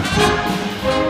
Música